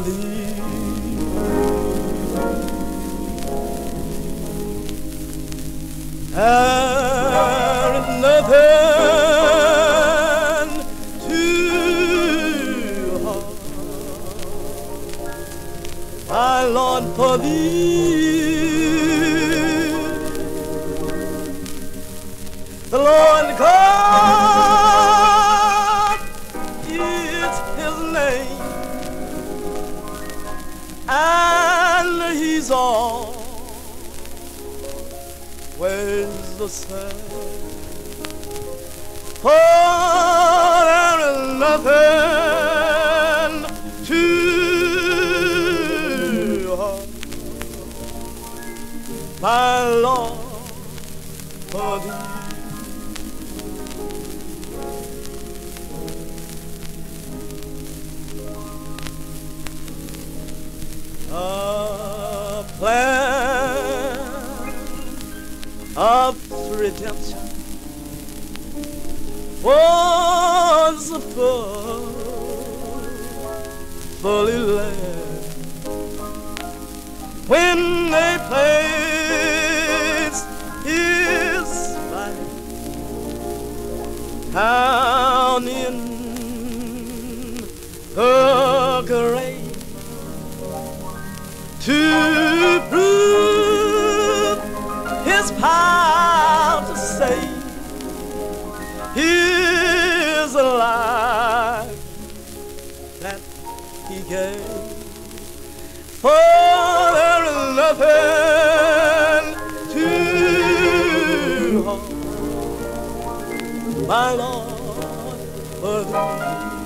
thee. Is nothing too hard, my Lord, for thee. And He's always the same. For there is nothing too hard, my Lord, for thee. A plan of redemption was full, fully led when they placed his life down in to prove his power to save his life that he gave. For too hard, my Lord, for thee.